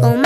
con